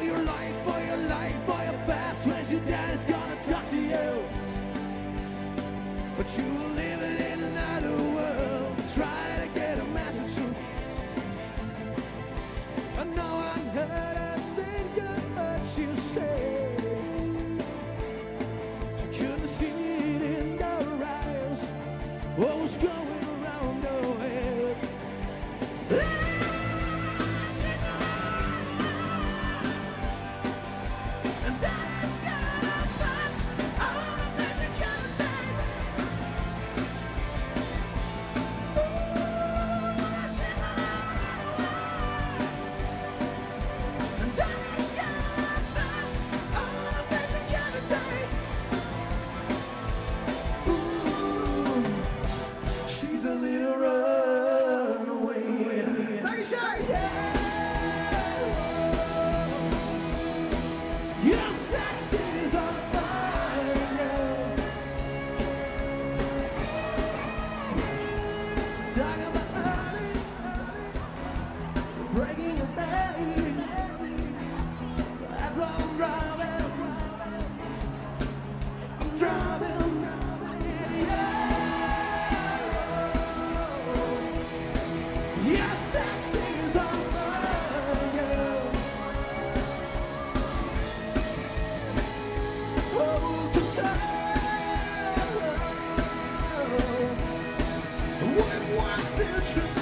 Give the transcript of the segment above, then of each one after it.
for your life, for your life, for your past. When your dad is gonna talk to you, but you will. she's a little runaway. Yeah. Your sex is on fire. Breaking. What's the truth?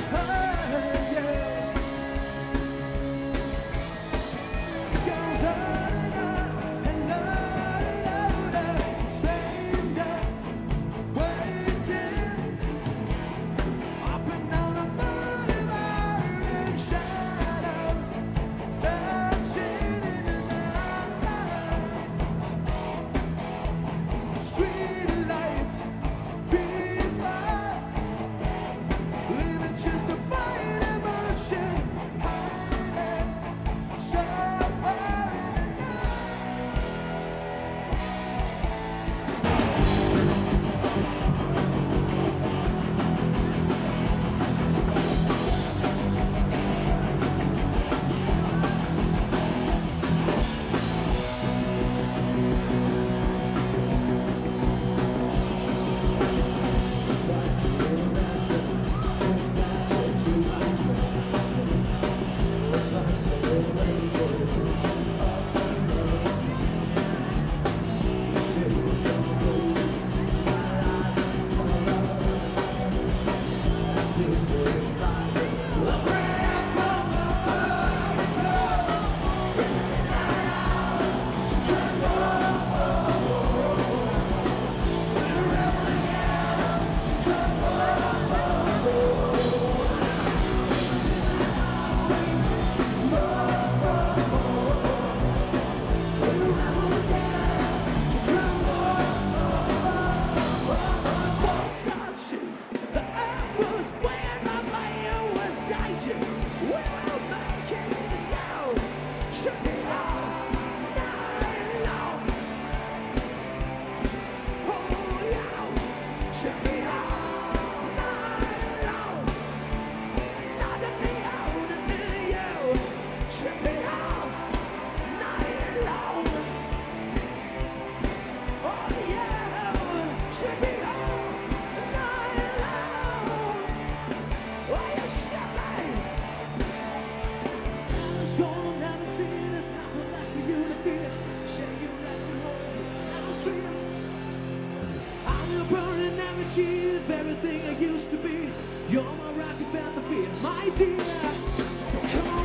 achieve everything I used to be. You're my rocket fan, my fear, my dear. Come on.